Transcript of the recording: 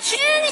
去你？